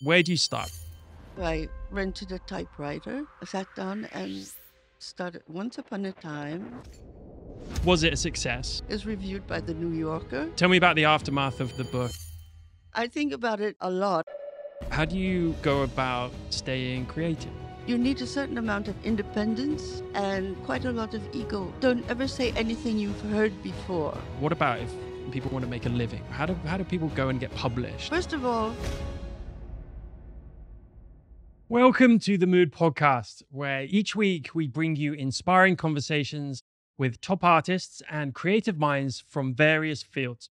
Where do you start? I rented a typewriter, sat down and started Once Upon a Time. Was it a success? Is reviewed by the New Yorker. Tell me about the aftermath of the book. I think about it a lot. How do you go about staying creative? You need a certain amount of independence and quite a lot of ego. Don't ever say anything you've heard before. What about if people want to make a living? How do, how do people go and get published? First of all, Welcome to the Mood Podcast, where each week we bring you inspiring conversations with top artists and creative minds from various fields,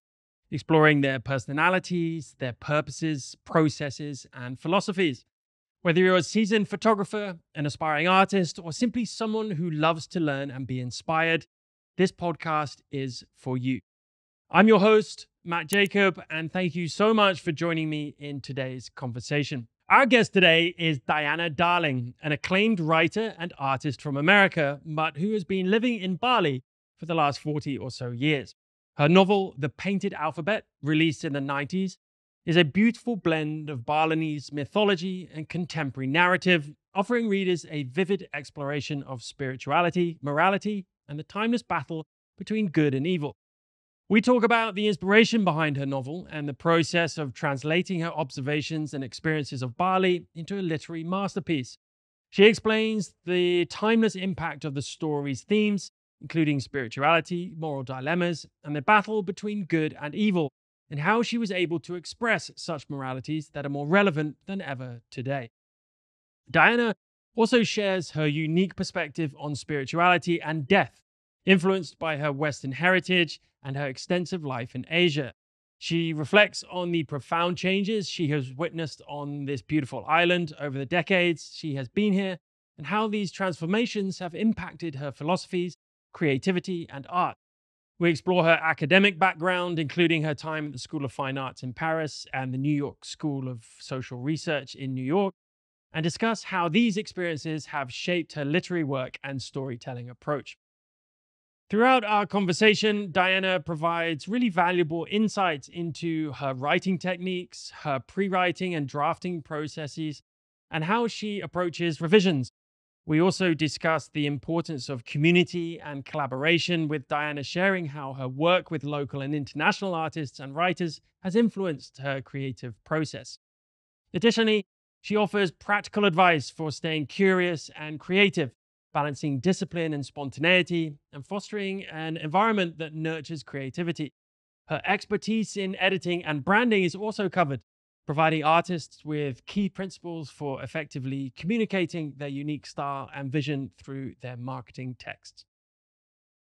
exploring their personalities, their purposes, processes, and philosophies. Whether you're a seasoned photographer, an aspiring artist, or simply someone who loves to learn and be inspired, this podcast is for you. I'm your host, Matt Jacob, and thank you so much for joining me in today's conversation. Our guest today is Diana Darling, an acclaimed writer and artist from America, but who has been living in Bali for the last 40 or so years. Her novel, The Painted Alphabet, released in the 90s, is a beautiful blend of Balinese mythology and contemporary narrative, offering readers a vivid exploration of spirituality, morality, and the timeless battle between good and evil. We talk about the inspiration behind her novel and the process of translating her observations and experiences of Bali into a literary masterpiece. She explains the timeless impact of the story's themes, including spirituality, moral dilemmas, and the battle between good and evil, and how she was able to express such moralities that are more relevant than ever today. Diana also shares her unique perspective on spirituality and death, influenced by her Western heritage and her extensive life in Asia. She reflects on the profound changes she has witnessed on this beautiful island over the decades she has been here, and how these transformations have impacted her philosophies, creativity, and art. We explore her academic background, including her time at the School of Fine Arts in Paris and the New York School of Social Research in New York, and discuss how these experiences have shaped her literary work and storytelling approach. Throughout our conversation, Diana provides really valuable insights into her writing techniques, her pre writing and drafting processes, and how she approaches revisions. We also discuss the importance of community and collaboration, with Diana sharing how her work with local and international artists and writers has influenced her creative process. Additionally, she offers practical advice for staying curious and creative balancing discipline and spontaneity, and fostering an environment that nurtures creativity. Her expertise in editing and branding is also covered, providing artists with key principles for effectively communicating their unique style and vision through their marketing texts.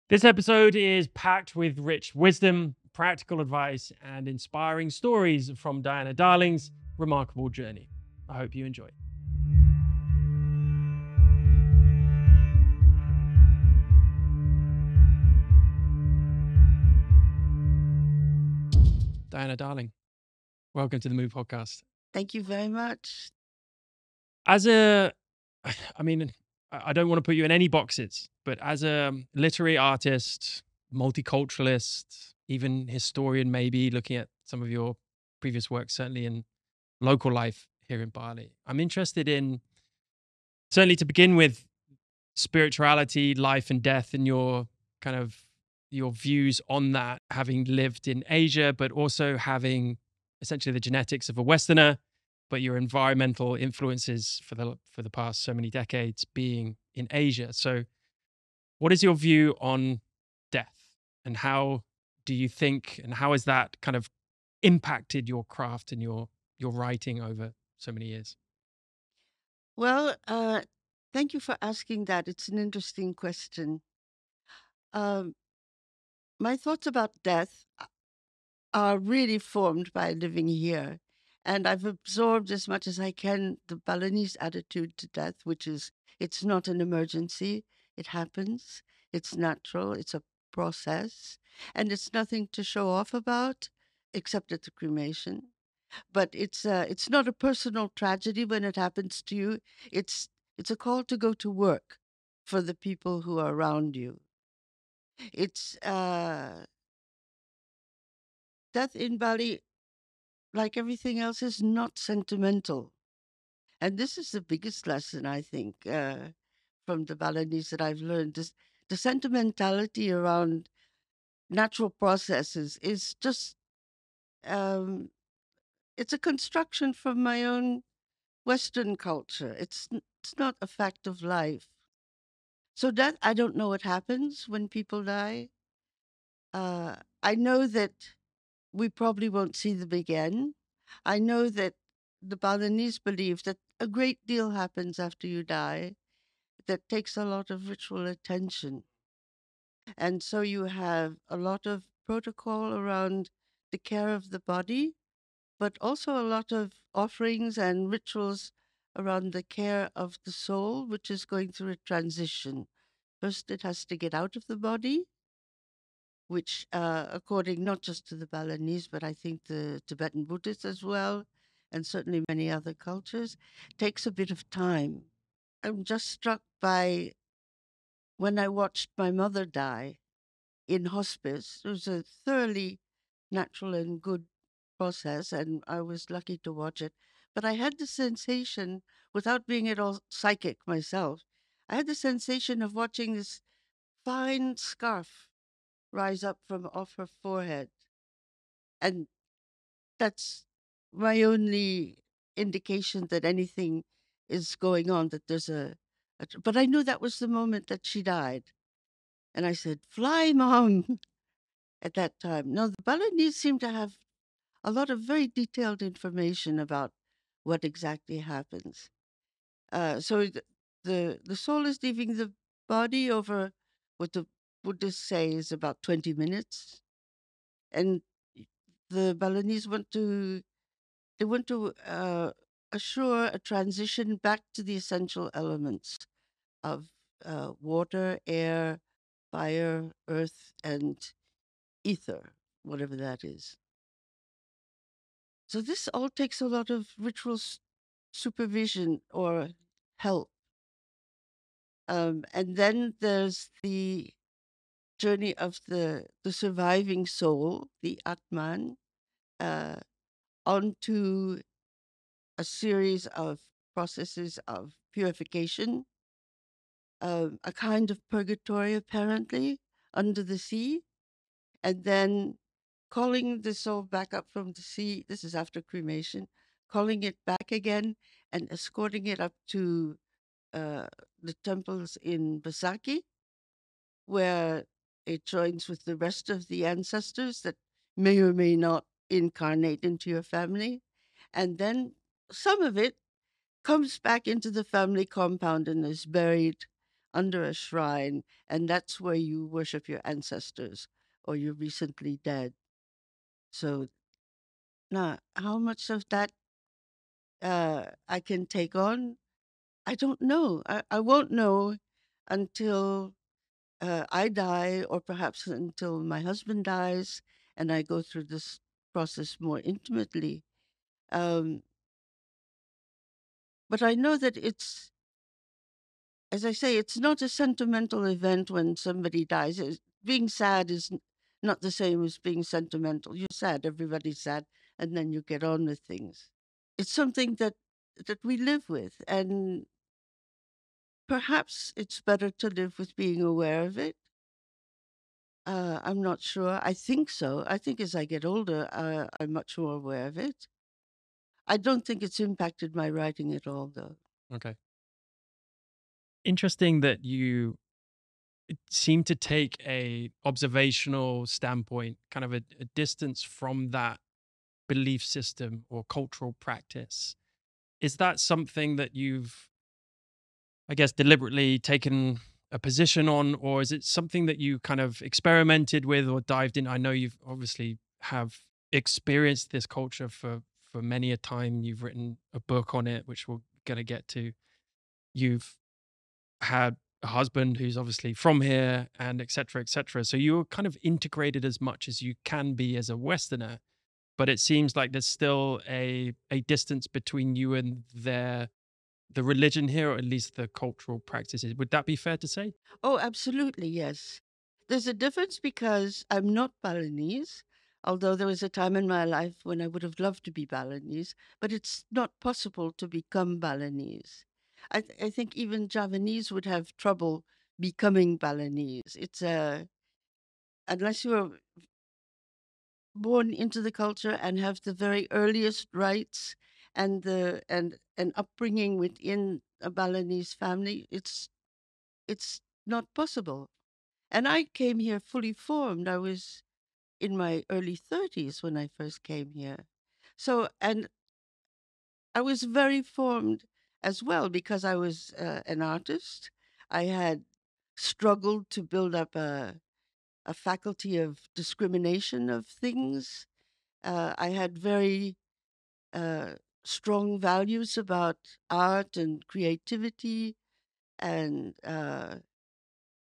This episode is packed with rich wisdom, practical advice, and inspiring stories from Diana Darling's remarkable journey. I hope you enjoy. Diana Darling, welcome to the Mood Podcast. Thank you very much. As a, I mean, I don't want to put you in any boxes, but as a literary artist, multiculturalist, even historian, maybe looking at some of your previous work, certainly in local life here in Bali, I'm interested in certainly to begin with spirituality, life and death, in your kind of your views on that, having lived in Asia, but also having essentially the genetics of a Westerner, but your environmental influences for the for the past so many decades being in Asia. So, what is your view on death, and how do you think, and how has that kind of impacted your craft and your your writing over so many years? Well, uh, thank you for asking that. It's an interesting question. Um, my thoughts about death are really formed by living here. And I've absorbed as much as I can the Balinese attitude to death, which is it's not an emergency, it happens, it's natural, it's a process, and it's nothing to show off about except at the cremation. But it's uh, it's not a personal tragedy when it happens to you. It's it's a call to go to work for the people who are around you. It's uh, death in Bali like everything else, is not sentimental. And this is the biggest lesson, I think, uh, from the Balinese that I've learned. This, the sentimentality around natural processes is just, um, it's a construction from my own Western culture. It's, it's not a fact of life. So that I don't know what happens when people die. Uh, I know that we probably won't see them again. I know that the Balinese believe that a great deal happens after you die that takes a lot of ritual attention. And so you have a lot of protocol around the care of the body, but also a lot of offerings and rituals around the care of the soul, which is going through a transition. First, it has to get out of the body, which, uh, according not just to the Balinese, but I think the Tibetan Buddhists as well, and certainly many other cultures, takes a bit of time. I'm just struck by when I watched my mother die in hospice. It was a thoroughly natural and good process, and I was lucky to watch it. But I had the sensation, without being at all psychic myself, I had the sensation of watching this fine scarf rise up from off her forehead. And that's my only indication that anything is going on, that there's a, a but I knew that was the moment that she died. And I said, Fly, mom, at that time. Now, the Balinese seem to have a lot of very detailed information about what exactly happens. Uh, so th- the the soul is leaving the body over what the Buddhists say is about 20 minutes. And the Balinese want to they want to uh, assure a transition back to the essential elements of uh, water, air, fire, earth, and ether, whatever that is. So this all takes a lot of ritual supervision or help. Um, and then there's the journey of the the surviving soul, the Atman, uh, onto a series of processes of purification, um, a kind of purgatory apparently under the sea, and then calling the soul back up from the sea. This is after cremation, calling it back again and escorting it up to uh, the temples in Besakih, where it joins with the rest of the ancestors that may or may not incarnate into your family. And then some of it comes back into the family compound and is buried under a shrine. And that's where you worship your ancestors or your recently dead. So now, how much of that uh, I can take on, I don't know. I, I won't know until uh, I die, or perhaps until my husband dies, and I go through this process more intimately. Um, but I know that it's, as I say, it's not a sentimental event when somebody dies. Being sad is not the same as being sentimental. You're sad, everybody's sad, and then you get on with things. It's something that that we live with, and perhaps it's better to live with being aware of it. Uh, I'm not sure. I think so. I think as I get older, uh, I'm much more aware of it. I don't think it's impacted my writing at all, though. Okay. Interesting that you seem to take a observational standpoint, kind of a, a distance from that belief system or cultural practice. Is that something that you've, I guess, deliberately taken a position on, or is it something that you kind of experimented with or dived in? I know you've obviously have experienced this culture for for many a time. You've written a book on it, which we're gonna get to. You've had a husband who's obviously from here and et cetera, et cetera. So you're kind of integrated as much as you can be as a Westerner, but it seems like there's still a a distance between you and their the religion here, or at least the cultural practices. Would that be fair to say? Oh, absolutely, yes. There's a difference because I'm not Balinese. Although there was a time in my life when I would have loved to be Balinese, but it's not possible to become Balinese. I, th- I think even Javanese would have trouble becoming Balinese. It's a unless you are born into the culture and have the very earliest rights and the and an upbringing within a Balinese family, it's it's not possible. And I came here fully formed. I was in my early 30s when I first came here. So, and I was very formed as well because I was uh, an artist. I had struggled to build up a, a faculty of discrimination of things. Uh, I had very uh, strong values about art and creativity and uh,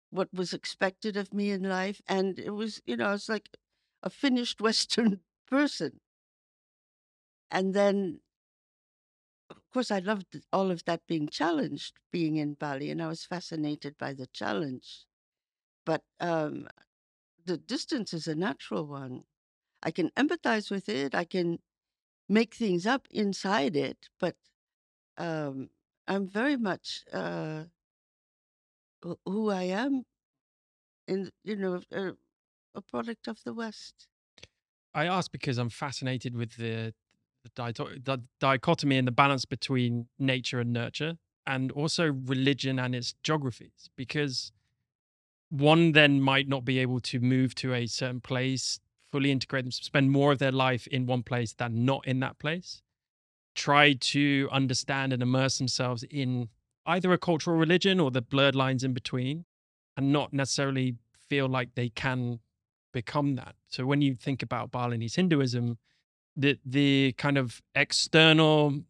what was expected of me in life. And it was, you know, it's like a finished Western person. And then, course, I loved all of that being challenged, being in Bali, and I was fascinated by the challenge. But um, the distance is a natural one. I can empathize with it. I can make things up inside it, but um, I'm very much uh, who I am, in you know, a, a product of the West. I ask because I'm fascinated with the the, dichotomy and the balance between nature and nurture, and also religion and its geographies. Because one then might not be able to move to a certain place, fully integrate them, spend more of their life in one place than not in that place. Try to understand and immerse themselves in either a cultural religion or the blurred lines in between, and not necessarily feel like they can become that. So when you think about Balinese Hinduism, the the kind of external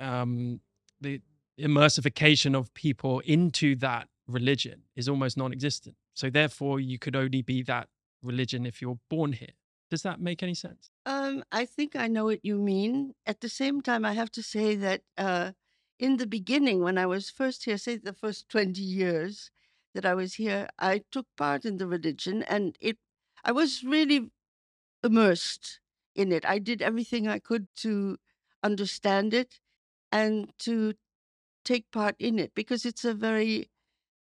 um the immersification of people into that religion is almost non-existent. So therefore you could only be that religion if you're born here. Does that make any sense? Um, I think I know what you mean. At the same time, I have to say that uh, in the beginning, when I was first here, say the first 20 years that I was here, I took part in the religion and it I was really immersed in it. I did everything I could to understand it and to take part in it because it's a very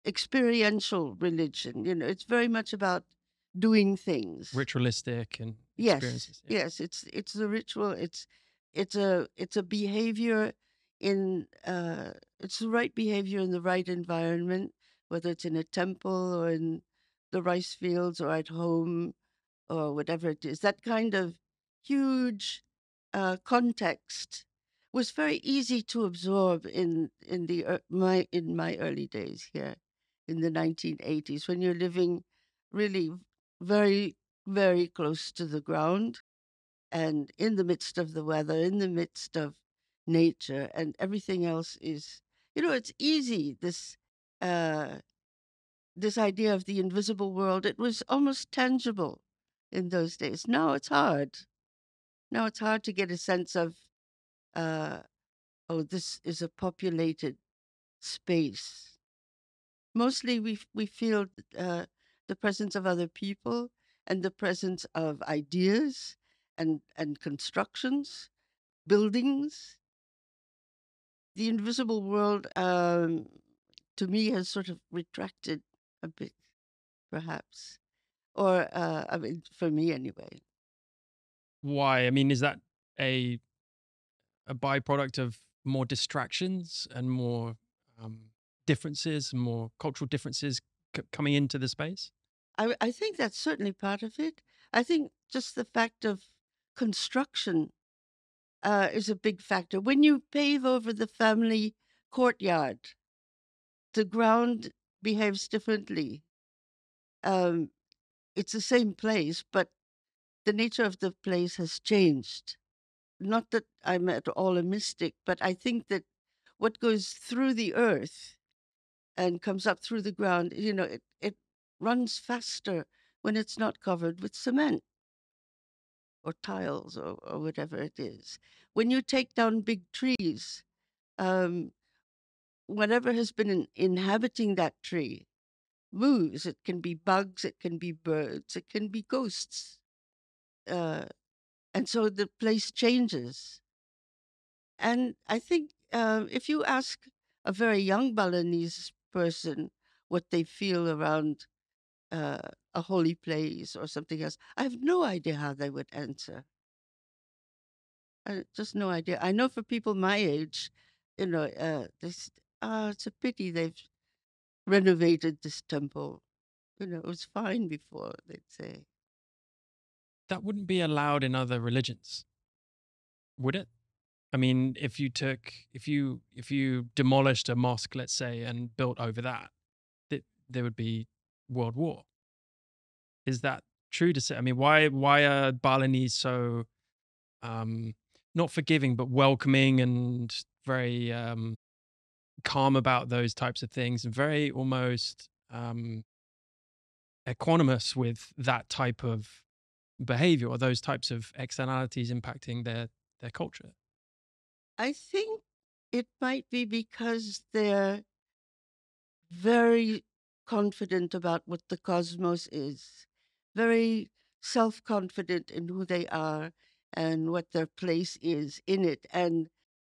experiential religion. You know, it's very much about doing things. Ritualistic and Yes, experiences. yeah. yes, it's it's the ritual. It's it's a it's a behavior in uh it's the right behavior in the right environment, whether it's in a temple or in the rice fields or at home or whatever it is. That kind of huge uh, context was very easy to absorb in in the ear- my in my early days here in the 1980s when you're living really very very close to the ground and in the midst of the weather in the midst of nature and everything else is you know it's easy this uh this idea of the invisible world it was almost tangible in those days. Now it's hard now it's hard to get a sense of uh oh this is a populated space. Mostly we we feel uh, the presence of other people and the presence of ideas and and constructions buildings. The invisible world um, to me has sort of retracted a bit perhaps or uh, i mean for me anyway Why? I mean, is that a a byproduct of more distractions and more um, differences, more cultural differences c- coming into the space? I, I think that's certainly part of it i think just the fact of construction uh, is a big factor when you pave over the family courtyard the ground behaves differently. Um, it's the same place, but the nature of the place has changed. Not that I'm at all a mystic, but I think that what goes through the earth and comes up through the ground, you know, it, it runs faster when it's not covered with cement or tiles or, or whatever it is. When you take down big trees, um, whatever has been in, inhabiting that tree moves. It can be bugs, it can be birds, it can be ghosts. Uh, and so the place changes. And I think uh, if you ask a very young Balinese person what they feel around uh, a holy place or something else, I have no idea how they would answer. I, just no idea. I know for people my age, you know, uh, ah, it's a pity they've renovated this temple. You know, it was fine before. They'd say That wouldn't be allowed in other religions, would it? I mean, if you took, if you, if you demolished a mosque, let's say, and built over that, th- there would be world war. Is that true to say? I mean, why, why are Balinese so, um, not forgiving, but welcoming and very um, calm about those types of things and very almost um, equanimous with that type of behavior or those types of externalities impacting their their culture. I think it might be because they're very confident about what the cosmos is, very self confident in who they are and what their place is in it. And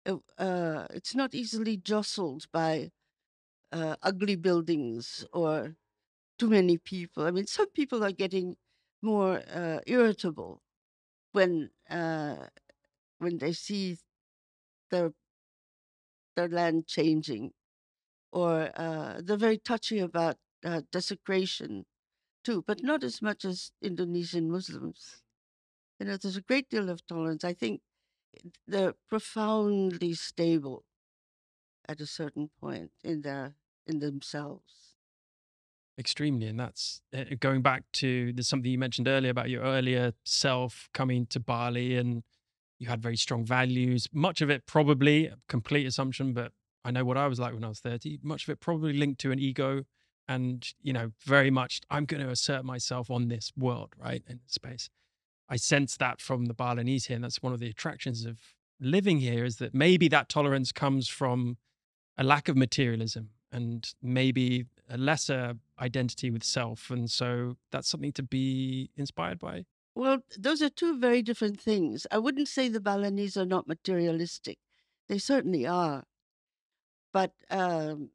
uh, uh, it's not easily jostled by uh, ugly buildings or too many people. I mean, some people are getting more uh, irritable when uh, when they see their their land changing, or uh, they're very touchy about uh, desecration too, but not as much as Indonesian Muslims. You know, there's a great deal of tolerance. I think they're profoundly stable at a certain point in their in themselves. Extremely, and that's uh, going back to there's something you mentioned earlier about your earlier self coming to Bali, and you had very strong values. Much of it probably a complete assumption, but I know what I was like when I was 30. Much of it probably linked to an ego, and you know, very much I'm going to assert myself on this world, right, in space. I sense that from the Balinese here, and that's one of the attractions of living here is that maybe that tolerance comes from a lack of materialism and maybe a lesser identity with self, and so that's something to be inspired by. Well, those are two very different things. I wouldn't say the Balinese are not materialistic; they certainly are. But um,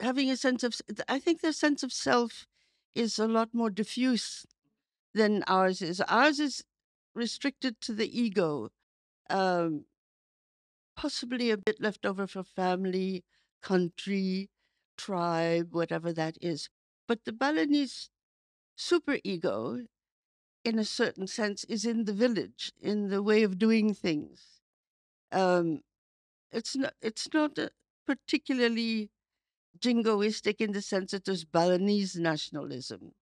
having a sense of, I think their sense of self is a lot more diffuse than ours is. Ours is restricted to the ego, um, possibly a bit left over for family, country, tribe, whatever that is. But the Balinese superego, in a certain sense, is in the village, in the way of doing things. Um, it's not. It's not particularly jingoistic in the sense that there's Balinese nationalism.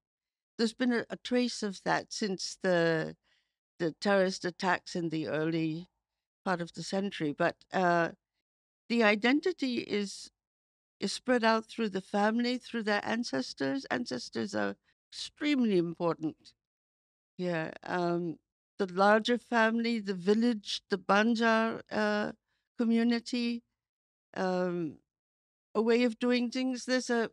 There's been a, a trace of that since the the terrorist attacks in the early part of the century, but uh, the identity is is spread out through the family, through their ancestors. Ancestors are extremely important. Yeah, um, the larger family, the village, the Banjar uh, community, um, a way of doing things. There's a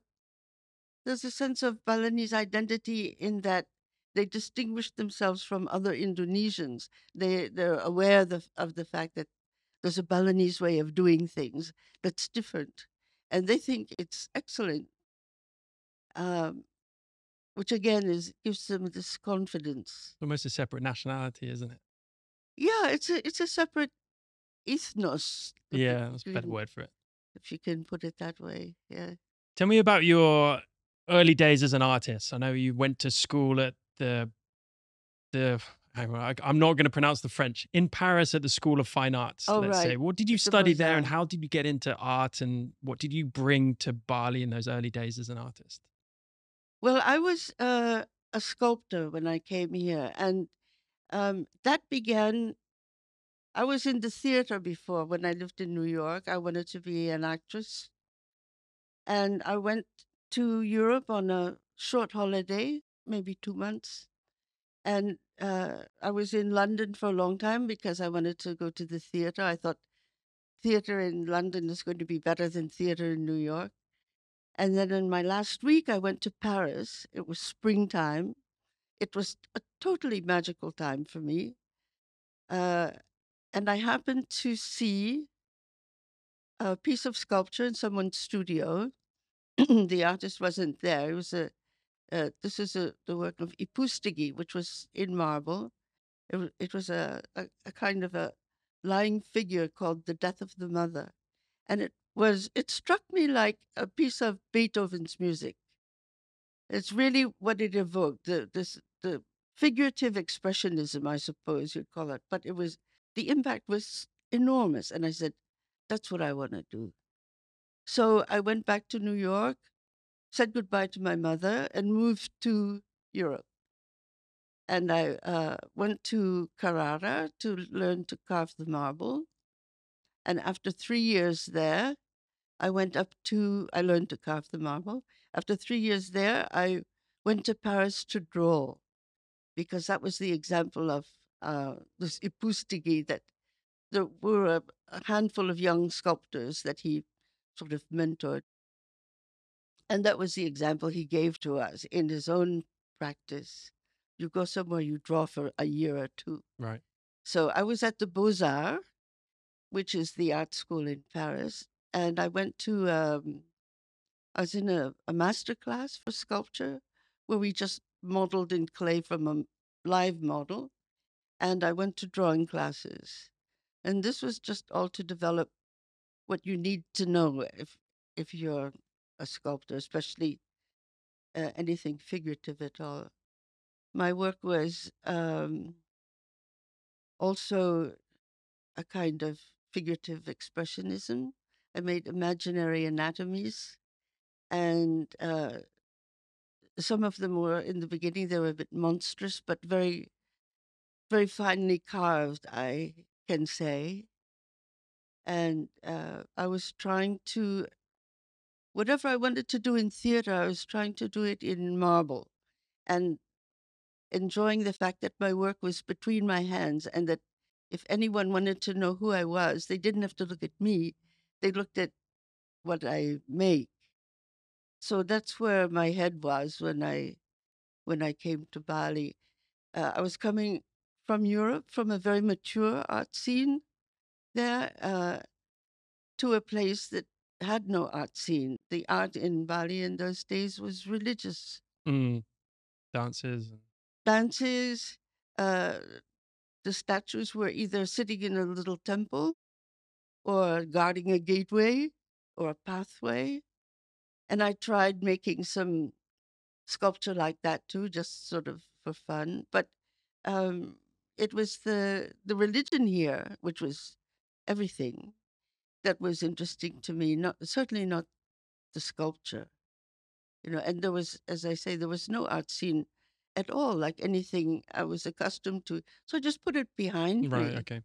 there's a sense of Balinese identity in that they distinguish themselves from other Indonesians. They they're aware the, of the fact that there's a Balinese way of doing things that's different, and they think it's excellent. Um, which again is gives them this confidence. Almost a separate nationality, isn't it? Yeah, it's a it's a separate ethnos. Yeah, that's a better word for it. If you can put it that way, yeah. Tell me about your early days as an artist. I know you went to school at the the I- I'm not going to pronounce the French in Paris at the School of Fine Arts. Oh, let's say. What did you study there, and how did you get into art, and what did you bring to Bali in those early days as an artist? Well, I was uh, a sculptor when I came here, and um, that began. I was in the theater before when I lived in New York. I wanted to be an actress, and I went to Europe on a short holiday, maybe two months, and uh, I was in London for a long time because I wanted to go to the theater. I thought theater in London is going to be better than theater in New York. And then in my last week, I went to Paris. It was springtime. it was a totally magical time for me. Uh, and I happened to see a piece of sculpture in someone's studio. the artist wasn't there. It was a uh, this is a, the work of Ipoustéguy, which was in marble. It, it was a, a, a kind of a lying figure called the Death of the Mother, and it was it struck me like a piece of Beethoven's music. It's really what it evoked the this the figurative expressionism, I suppose you'd call it. But it was the impact was enormous, and I said, "That's what I want to do." So I went back to New York, said goodbye to my mother, and moved to Europe. And I uh, went to Carrara to learn to carve the marble. And after three years there, I went up to, I learned to carve the marble. After three years there, I went to Paris to draw because that was the example of uh, this Ipoustéguy that there were a handful of young sculptors that he sort of mentored. And that was the example he gave to us in his own practice. You go somewhere, you draw for a year or two. Right. So I was at the Beaux Arts, which is the art school in Paris, and I went to, um, I was in a, a master class for sculpture where we just modeled in clay from a live model. And I went to drawing classes. And this was just all to develop what you need to know if, if you're a sculptor, especially uh, anything figurative at all. My work was um, also a kind of figurative expressionism. I made imaginary anatomies, and uh, some of them were in the beginning they were a bit monstrous, but very, very finely carved. I can say, and uh, I was trying to whatever I wanted to do in theater, I was trying to do it in marble, and enjoying the fact that my work was between my hands and that if anyone wanted to know who I was, they didn't have to look at me. They looked at what I make. So that's where my head was when I when I came to Bali. Uh, I was coming from Europe, from a very mature art scene there, uh, to a place that had no art scene. The art in Bali in those days was religious Mm. Dances. dances. Uh, the statues were either sitting in a little temple or guarding a gateway or a pathway. And I tried making some sculpture like that too, just sort of for fun. But um, it was the the religion here, which was everything, that was interesting to me. Not certainly not the sculpture, you know. And there was, as I say, there was no art scene at all, like anything I was accustomed to. So I just put it behind Right. me Okay.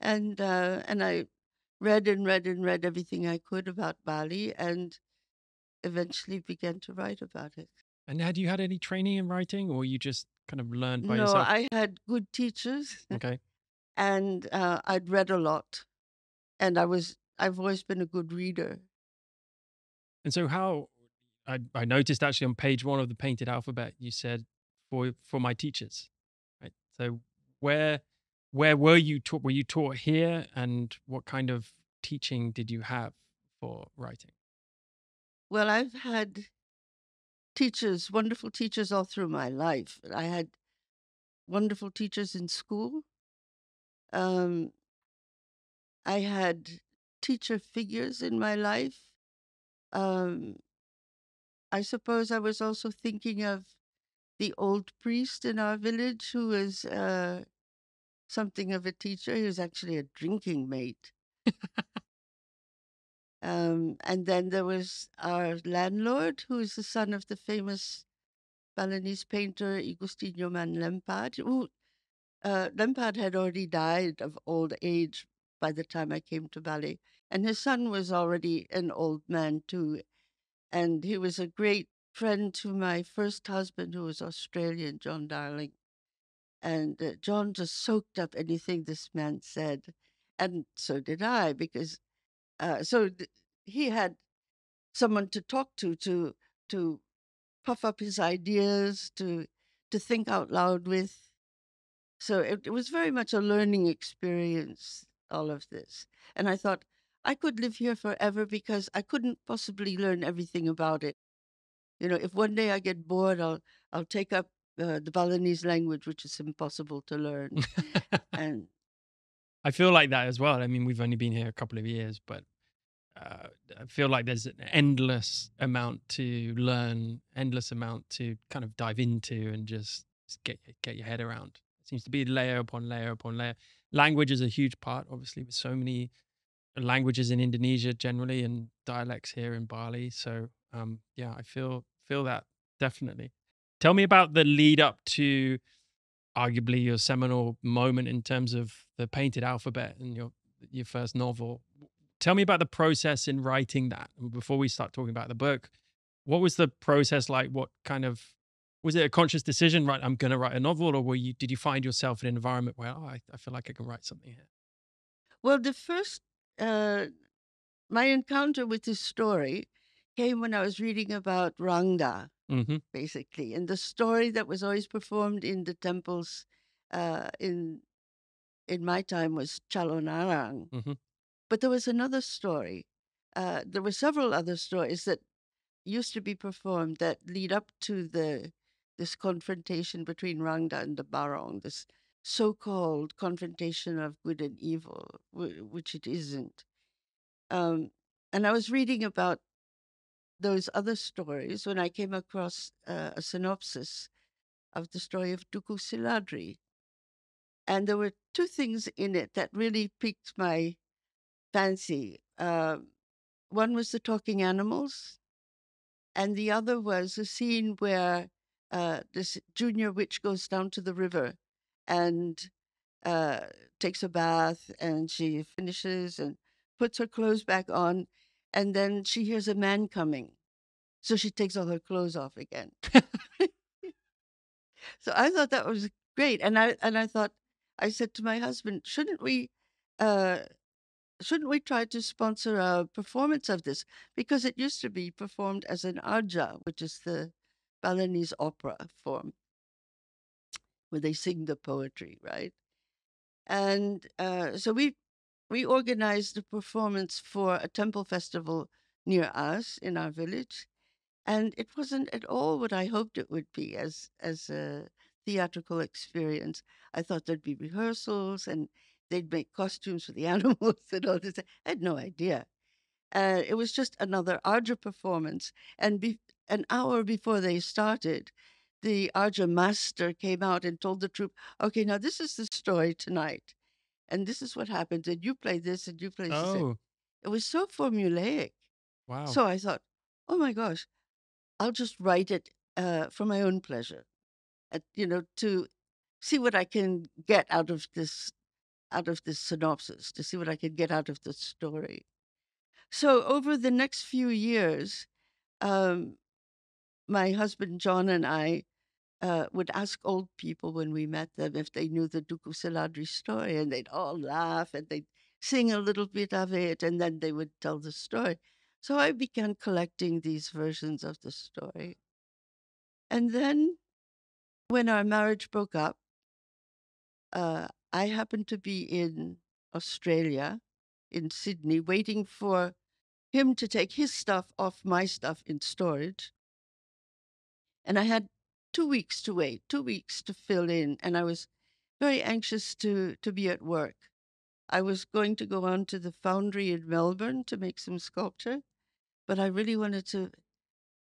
and uh, and I read and read and read everything I could about Bali, and eventually began to write about it. And had you had any training in writing, or you just kind of learned by no, yourself? No, I had good teachers, Okay. and uh, I'd read a lot, and I was I've always been a good reader. And so how I, I noticed actually on page one of the painted alphabet you said for for my teachers. Right. So where where were you taught were you taught here and what kind of teaching did you have for writing? Well, I've had teachers, wonderful teachers, all through my life. I had wonderful teachers in school. Um, I had teacher figures in my life. Um, I suppose I was also thinking of the old priest in our village who was uh, something of a teacher. He was actually a drinking mate. um, and then there was our landlord, who is the son of the famous Balinese painter I Gusti Nyoman Lempad, who uh, Lempad had already died of old age by the time I came to Bali. And his son was already an old man too. And he was a great friend to my first husband, who was Australian, John Darling. And uh, John just soaked up anything this man said. And so did I, because uh, so th- he had someone to talk to, to, to puff up his ideas, to to think out loud with. So it, it was very much a learning experience, all of this. And I thought, I could live here forever because I couldn't possibly learn everything about it. You know, if one day I get bored, I'll I'll take up uh, the Balinese language, which is impossible to learn. and I feel like that as well. I mean, we've only been here a couple of years, but uh, I feel like there's an endless amount to learn, endless amount to kind of dive into and just, get get your head around. It seems to be layer upon layer upon layer. Language is a huge part, obviously, with so many languages in Indonesia generally and dialects here in Bali. So um, yeah, I feel feel that definitely. Tell me about the lead up to arguably your seminal moment in terms of the painted alphabet and your your first novel. Tell me about the process in writing that. Before we start talking about the book, what was the process like? What kind of was it a conscious decision? Right, I'm going to write a novel, or were you? Did you find yourself in an environment where oh, I, I feel like I can write something here? Well, the first uh, my encounter with this story came when I was reading about Rangda Mm-hmm. basically, and the story that was always performed in the temples uh, in in my time was Calonarang. Mhm. But there was another story. Uh, there were several other stories that used to be performed that lead up to the this confrontation between Rangda and the Barong, this so-called confrontation of good and evil, wh- which it isn't. Um, and I was reading about those other stories when I came across uh, a synopsis of the story of Dukuh Siladri. And there were two things in it that really piqued my fancy. Uh, one was the talking animals, and the other was a scene where uh, this junior witch goes down to the river and uh, takes a bath, and she finishes and puts her clothes back on, and then she hears a man coming. So she takes all her clothes off again. so I thought that was great. And I and I thought I said to my husband, shouldn't we uh shouldn't we try to sponsor a performance of this? Because it used to be performed as an arja, which is the Balinese opera form, where they sing the poetry, right? And uh, so we we organized a performance for a temple festival near us in our village, and it wasn't at all what I hoped it would be as as a theatrical experience. I thought there'd be rehearsals and they'd make costumes for the animals and all this. I had no idea. Uh, it was just another Arja performance, and be- an hour before they started, the Arja master came out and told the troupe, "Okay, now this is the story tonight." and this is what happens, and you play this, and you play this. Oh, It was so formulaic. wow. So I thought, oh my gosh, I'll just write it uh, for my own pleasure, uh, you know, to see what I can get out of this, out of this synopsis, to see what I can get out of the story. So over the next few years, um, my husband John and I uh, would ask old people when we met them if they knew the Dukuh Siladri story, and they'd all laugh and they'd sing a little bit of it, and then they would tell the story. So I began collecting these versions of the story. And then when our marriage broke up, uh, I happened to be in Australia, in Sydney, waiting for him to take his stuff off my stuff in storage. And I had two weeks to wait, two weeks to fill in, and I was very anxious to to be at work. I was going to go on to the foundry in Melbourne to make some sculpture, but I really wanted to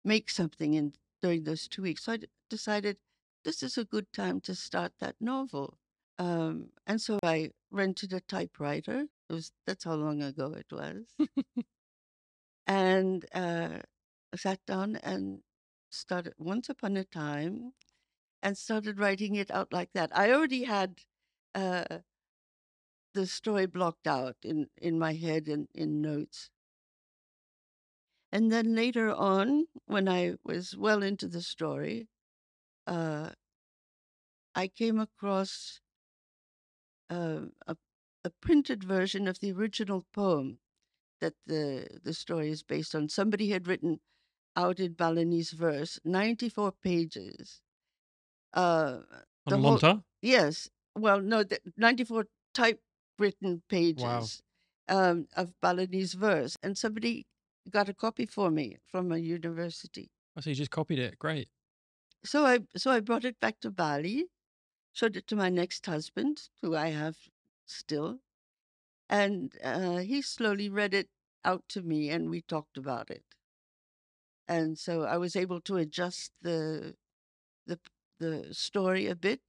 make something in during those two weeks. So I d- decided this is a good time to start that novel. Um, and so I rented a typewriter. It was that's how long ago it was, and uh, sat down and started once upon a time and started writing it out like that. I already had uh, the story blocked out in, in my head and in notes. And then later on, when I was well into the story, uh, I came across uh, a, a printed version of the original poem that the, the story is based on. Somebody had written out in Balinese verse, 94 pages. Uh, the whole- yes, well, no, the 94 typewritten pages um, of Balinese verse, and somebody got a copy for me from a university. Oh, so you just copied it. Great. So I so I brought it back to Bali, showed it to my next husband, who I have still, and uh, he slowly read it out to me, and we talked about it. And so I was able to adjust the the the story a bit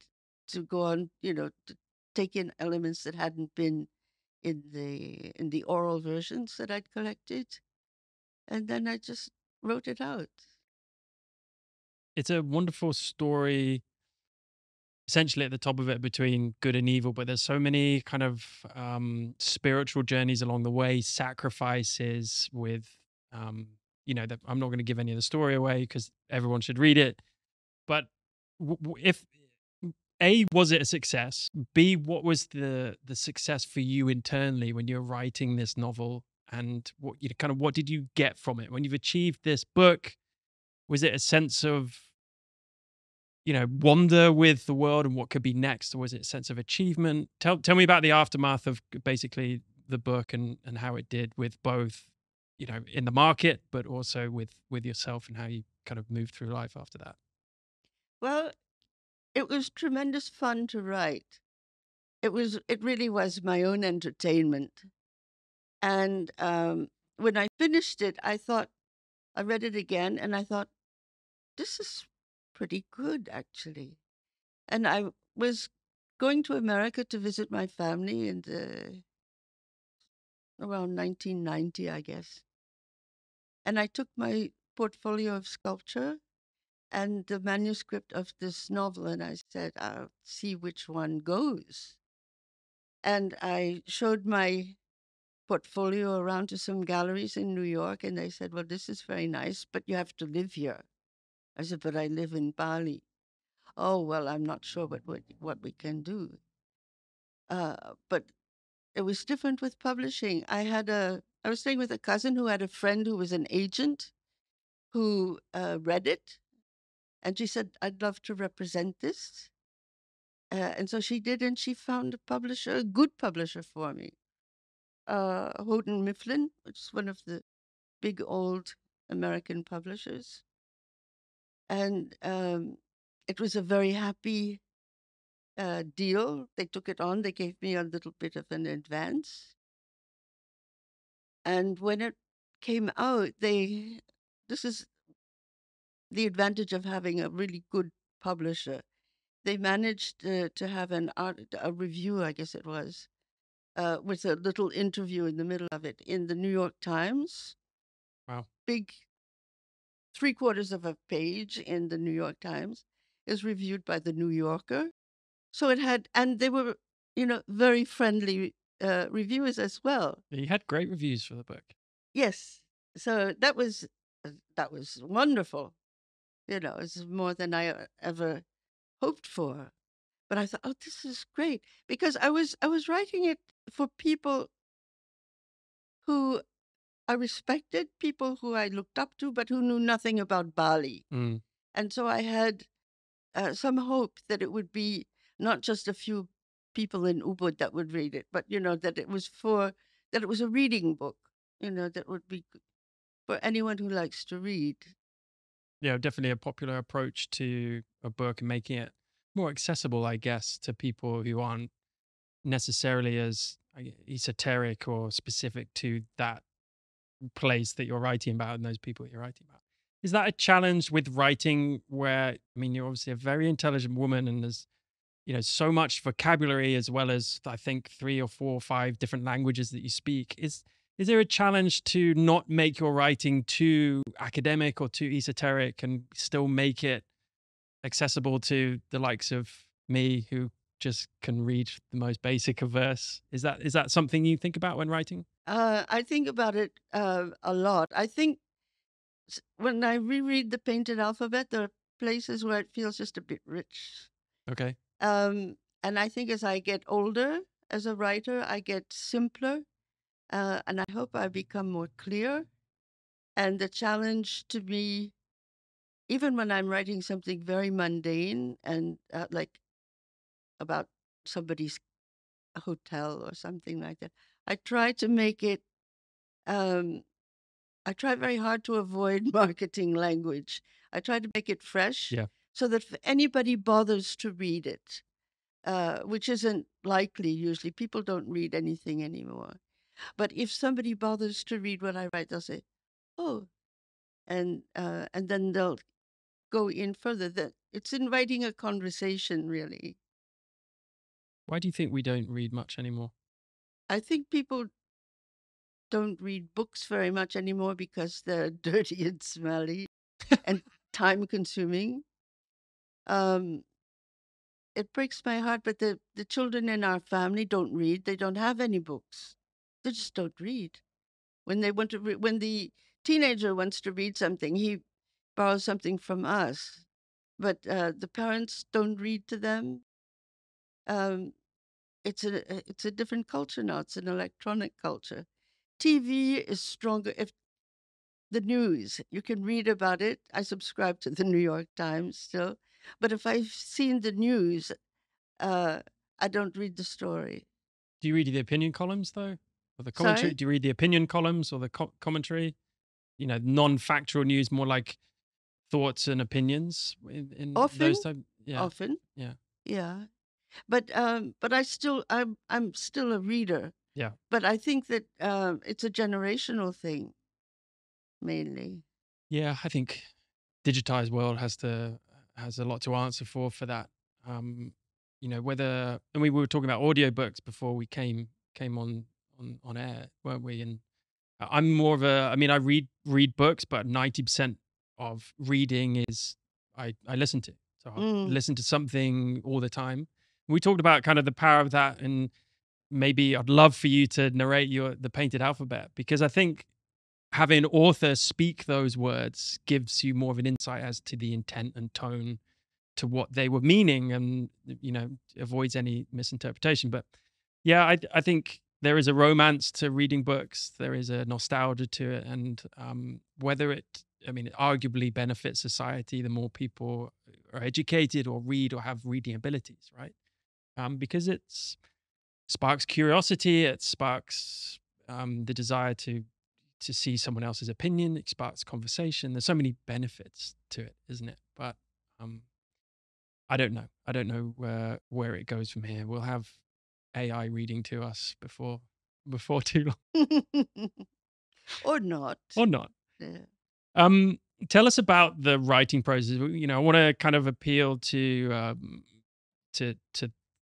to go on, you know, to take in elements that hadn't been in the in the oral versions that I'd collected, and then I just wrote it out. It's a wonderful story, essentially at the top of it between good and evil, but there's so many kind of um, spiritual journeys along the way, sacrifices with, um, you know, that I'm not going to give any of the story away because everyone should read it. But w- if a was it a success? B what was the the success for you internally when you're writing this novel? And what you know, kind of what did you get from it when you've achieved this book? Was it a sense of you know wonder with the world and what could be next, or was it a sense of achievement? Tell tell me about the aftermath of basically the book and and how it did with both you know in the market, but also with with yourself and how you kind of moved through life after that. Well, it was tremendous fun to write. It was it really was my own entertainment. And um, when I finished it, I thought I read it again and I thought this is pretty good actually. And I was going to America to visit my family and the around 1990, I guess. And I took my portfolio of sculpture and the manuscript of this novel, and I said, I'll see which one goes. And I showed my portfolio around to some galleries in New York, and they said, Well, this is very nice, but you have to live here. I said, But I live in Bali. Oh, well, I'm not sure what, what, what we can do. Uh, but it was different with publishing. I had a, I was staying with a cousin who had a friend who was an agent who uh, read it and she said, I'd love to represent this. Uh, and so she did, and she found a publisher, a good publisher for me. Uh, Houghton Mifflin, which is one of the big old American publishers. And um, it was a very happy uh, deal. They took it on, they gave me a little bit of an advance. And when it came out, they, this is the advantage of having a really good publisher. They managed uh, to have an art, a review, I guess it was, uh, with a little interview in the middle of it in the New York Times. Wow. Big, three quarters of a page in the New York Times is reviewed by the New Yorker. So it had, and they were, you know, very friendly uh, reviewers as well. You had great reviews for the book. Yes. So that was uh, that was wonderful. You know, it's more than I uh, ever hoped for. But I thought, oh, this is great because I was I was writing it for people who I respected, people who I looked up to, but who knew nothing about Bali. Mm. And so I had uh, some hope that it would be not just a few people in Ubud that would read it, but you know that it was for that it was a reading book. You know that would be for anyone who likes to read. yeah, definitely a popular approach to a book and making it more accessible, I guess, to people who aren't necessarily as uh, esoteric or specific to that place that you're writing about and those people that you're writing about. Is that a challenge with writing where, I mean, you're obviously a very intelligent woman and there's, you know, so much vocabulary as well as I think three or four or five different languages that you speak. Is is there a challenge to not make your writing too academic or too esoteric and still make it accessible to the likes of me who just can read the most basic of verse? Is that is that something you think about when writing? Uh, I think about it uh, a lot. I think when I reread the painted alphabet, there are places where it feels just a bit rich. Okay. Um, and I think as I get older as a writer, I get simpler, uh, and I hope I become more clear. And the challenge to me even when I'm writing something very mundane and uh, like about somebody's hotel or something like that, I try to make it. Um, I try very hard to avoid marketing language. I try to make it fresh, Yeah. So that if anybody bothers to read it, uh, which isn't likely usually. People don't read anything anymore. But if somebody bothers to read what I write, they'll say, "Oh," and uh, and then they'll go in further. That it's inviting a conversation, really. Why do you think we don't read much anymore? I think people don't read books very much anymore because they're dirty and smelly and time consuming. Um, it breaks my heart, but the, the children in our family don't read. They don't have any books. They just don't read. When they want to, re- when the teenager wants to read something, he borrows something from us. But uh, the parents don't read to them. Um, it's a it's a different culture now. It's an electronic culture. TV is stronger. If the news, you can read about it. I subscribe to the New York Times still, but if I've seen the news, uh, I don't read the story. Do you read the opinion columns though, or the commentary? Sorry? Do you read the opinion columns or the co- commentary? You know, non-factual news, more like thoughts and opinions in, in Often, those type. Yeah, often, yeah, yeah. But um, but I still I'm I'm still a reader. yeah. But I think that um, it's a generational thing mainly. Yeah, I think digitized world has to has a lot to answer for for that. Um, you know, whether and we were talking about audiobooks before we came came on on on air, weren't we? And I'm more of a I mean, I read read books, but 90% of reading is I I listen to. So I Mm. listen to something all the time. We talked about kind of the power of that and maybe I'd love for you to narrate your the painted alphabet because I think having an author speak those words gives you more of an insight as to the intent and tone to what they were meaning and you know avoids any misinterpretation. But yeah i i think there is a romance to reading books. There is a nostalgia to it. And um whether it i mean it arguably benefits society the more people are educated or read or have reading abilities right? Um because it's sparks curiosity. It sparks um the desire to to see someone else's opinion it sparks conversation. There's so many benefits to it isn't it? But um i don't know. I don't know where where it goes from here. We'll have ai reading to us before before too long. Or not. or not. Yeah. um tell us about the writing process. You know i want to kind of appeal to um to to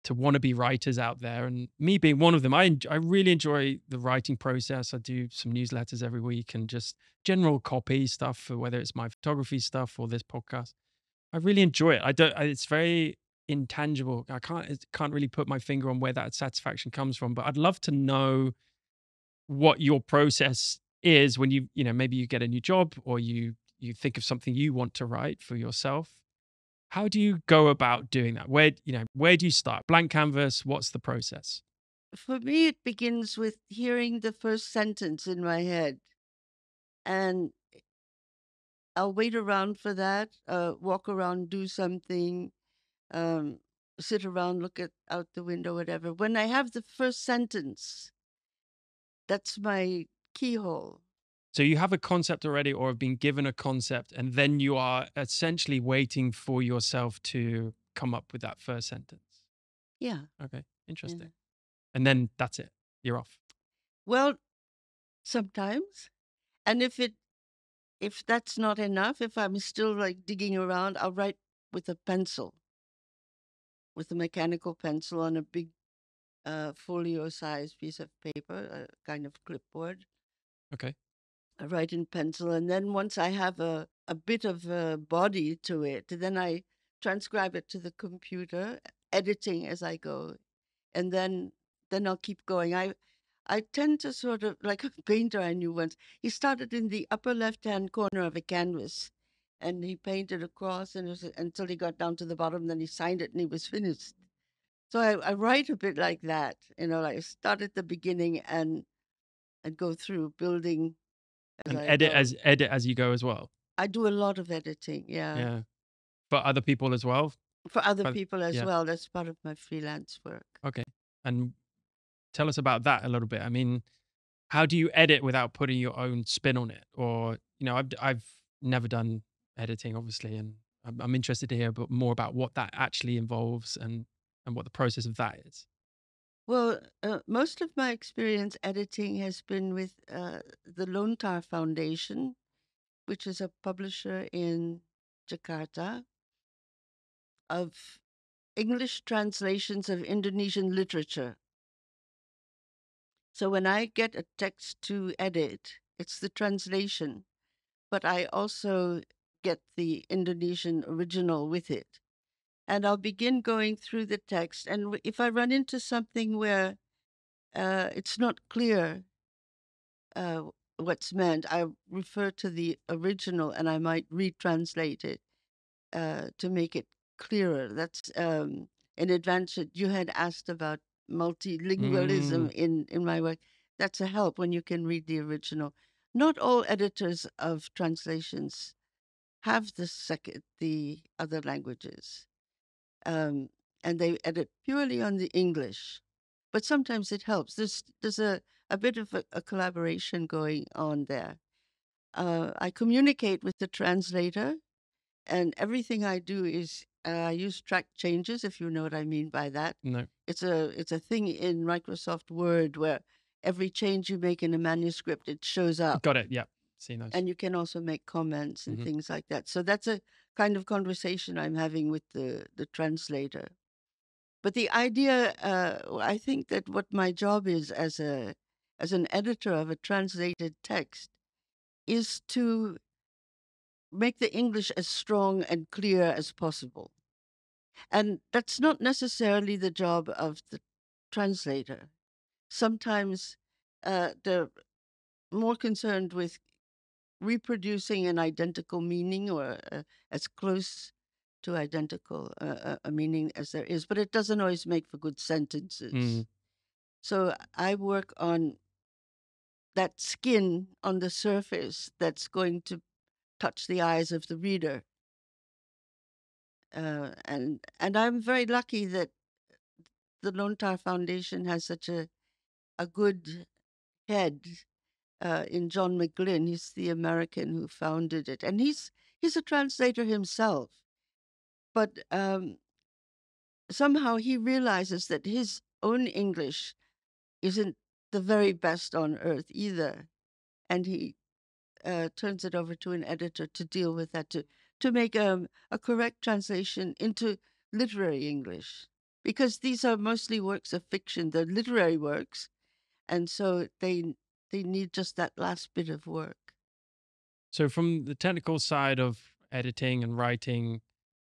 to wannabe writers out there and me being one of them i i really enjoy the writing process. I do some newsletters every week and just general copy stuff for whether it's my photography stuff or this podcast. I really enjoy it. I don't I, it's very intangible. I can't it can't really put my finger on where that satisfaction comes from but i'd love to know what your process is when you you know maybe you get a new job or you you think of something you want to write for yourself how do you go about doing that where you know where do you start blank canvas what's the process For me, it begins with hearing the first sentence in my head. And I'll wait around for that, uh, walk around, do something, um, sit around, look at out the window, whatever. When I have the first sentence, that's my keyhole. So you have a concept already or have been given a concept and then you are essentially waiting for yourself to come up with that first sentence Yeah. okay interesting yeah. and then that's it you're off Well, sometimes. And if it if that's not enough, if I'm still like digging around, I'll write with a pencil, with a mechanical pencil on a big uh, folio size piece of paper, a kind of clipboard. okay I write in pencil, and then once I have a, a bit of a body to it, then I transcribe it to the computer, editing as I go, and then then I'll keep going. I I tend to sort of like a painter I knew once. He started in the upper left hand corner of a canvas, and he painted across and was, until he got down to the bottom. Then he signed it, and he was finished. So I, I write a bit like that, you know, like start at the beginning and and go through building as and I edit go. as edit as you go as well I do a lot of editing. Yeah. Yeah. For other people as well. For other But- people as yeah. well. That's part of my freelance work. Okay. And tell us about that a little bit. I mean, how do you edit without putting your own spin on it? Or, you know, I've, I've never done editing, obviously, and I'm, I'm interested to hear more about what that actually involves and, and what the process of that is. Well, uh, most of my experience editing has been with uh, the Lontar Foundation, which is a publisher in Jakarta of English translations of Indonesian literature. So when I get a text to edit, it's the translation, but I also get the Indonesian original with it. And I'll begin going through the text. And if I run into something where uh, it's not clear uh, what's meant, I refer to the original and I might retranslate it uh, to make it clearer. That's um, an advantage. You had asked about multilingualism in, in my work. That's a help when you can read the original. Not all editors of translations have the second, the other languages, um, and they edit purely on the English. But sometimes it helps. There's there's a, a bit of a, a collaboration going on there. Uh, I communicate with the translator, and everything I do is uh, I use track changes, if you know what I mean by that No. it's a it's a thing in Microsoft Word where every change you make in a manuscript it shows up Got it. Yeah. Those. and you can also make comments and Mhm. things like that so that's a kind of conversation i'm having with the the translator but the idea uh, i think that what my job is as a as an editor of a translated text is to make the english as strong and clear as possible and that's not necessarily the job of the translator. Sometimes uh, they're more concerned with reproducing an identical meaning or uh, as close to identical uh, a meaning as there is, but it doesn't always make for good sentences. Mm. So I work on that skin on the surface that's going to touch the eyes of the reader. Uh, and and I'm very lucky that the Lontar Foundation has such a a good head uh, in John McGlynn. He's the American who founded it, and he's he's a translator himself. But um, somehow he realizes that his own English isn't the very best on earth either, and he uh, turns it over to an editor to deal with that to to make um, a correct translation into literary English because these are mostly works of fiction. They're literary works, and so they they need just that last bit of work. So, from the technical side of editing and writing,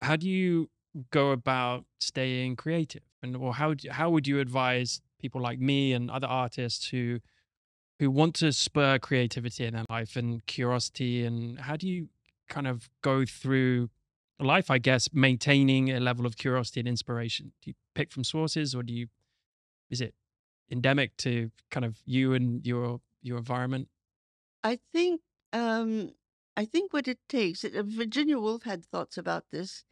how do you go about staying creative? And or how do, how would you advise people like me and other artists who who want to spur creativity in their life and curiosity? And how do you kind of go through life? I guess maintaining a level of curiosity and inspiration. Do you pick from sources, or do you is it endemic to kind of you and your your environment? I think um, I think what it takes. uh, Virginia Woolf had thoughts about this.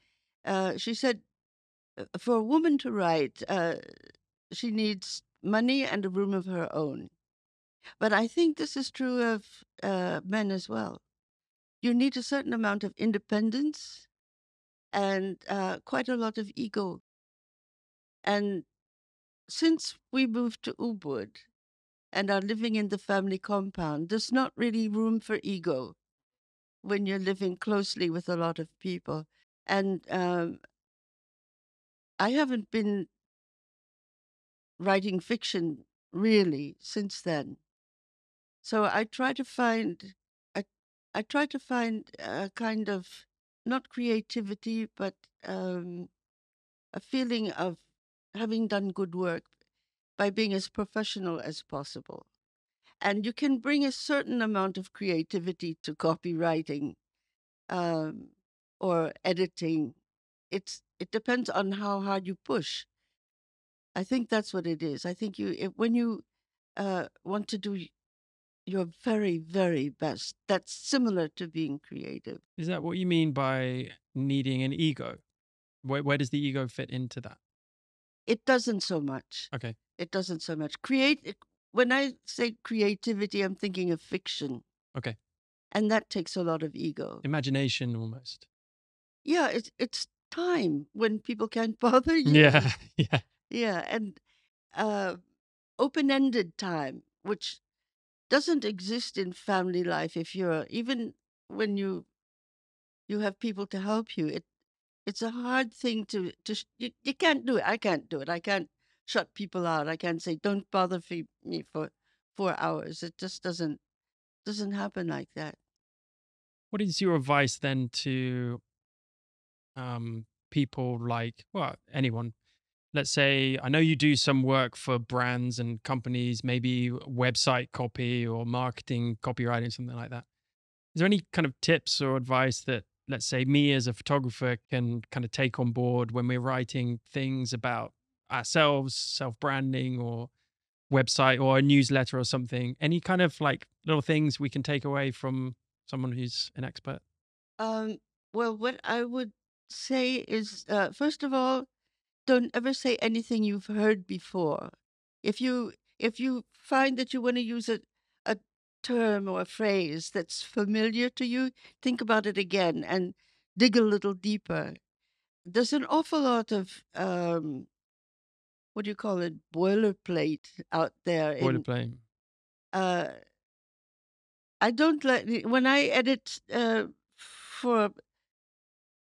Uh, she said, uh, for a woman to write, uh, she needs money and a room of her own. But I think this is true of uh, men as well. You need a certain amount of independence and uh, quite a lot of ego. And since we moved to Ubud and are living in the family compound, there's not really room for ego when you're living closely with a lot of people. And um, I haven't been writing fiction really since then. So I try to find, I, I try to find a kind of not creativity, but um, a feeling of having done good work by being as professional as possible. And you can bring a certain amount of creativity to copywriting um, or editing. It's it depends on how hard you push. I think that's what it is. I think you if, when you uh, want to do your very, very best. That's similar to being creative. Is that what you mean by needing an ego? Where, where does the ego fit into that? It doesn't so much. Okay. It doesn't so much. Create when I say creativity, I'm thinking of fiction. Okay. And that takes a lot of ego. Imagination almost. Yeah, it's it's time when people can't bother you. Yeah. Yeah. Yeah, and uh, open-ended time, which doesn't exist in family life. If you're even when you you have people to help you, it it's a hard thing to to you, you can't do it. I can't do it. I can't shut people out. I can't say don't bother me for four hours. It just doesn't doesn't happen like that. What is your advice then to um, people like, well, anyone? Let's say, I know you do some work for brands and companies, maybe website copy or marketing copywriting, something like that. Is there any kind of tips or advice that, let's say, me as a photographer can kind of take on board when we're writing things about ourselves, self branding, or website or a newsletter or something? Any kind of like little things we can take away from someone who's an expert? Um, well, what I would say is, uh, first of all, don't ever say anything you've heard before. If you if you find that you want to use a term or a phrase that's familiar to you, think about it again and dig a little deeper. There's an awful lot of um, what do you call it, boilerplate out there. In, Boilerplate. uh, I don't like when I edit uh, for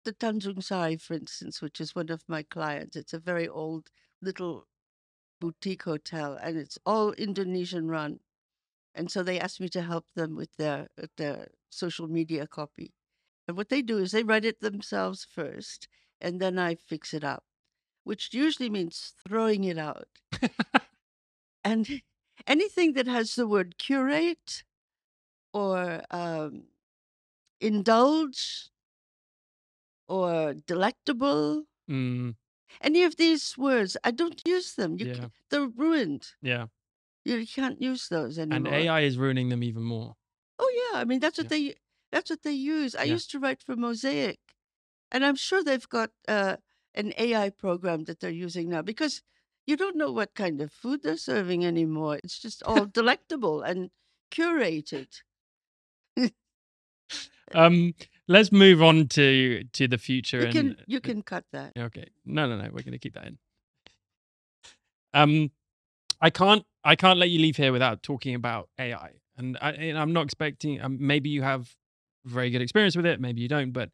the Tanjung Sari, for instance, which is one of my clients. It's a very old little boutique hotel, and it's all Indonesian run. And so they asked me to help them with their their social media copy. And what they do is they write it themselves first, and then I fix it up, which usually means throwing it out. and anything that has the word curate or um, indulge or delectable. Mm, Any of these words, I don't use them. You yeah. ca- they're ruined. Yeah. You can't use those anymore. And. AI is ruining them even more. Oh yeah, I mean that's what Yeah. they that's what they use. I Yeah. used to write for Mozaic, and I'm sure they've got uh, an AI program that they're using now because you don't know what kind of food they're serving anymore. It's just all delectable and curated. Um, let's move on to to the future. You and can you can cut that. Okay. No, no, no. We're going to keep that in. Um, I can't. I can't let you leave here without talking about AI. And, I, and I'm not expecting. Um, maybe you have very good experience with it. Maybe you don't. But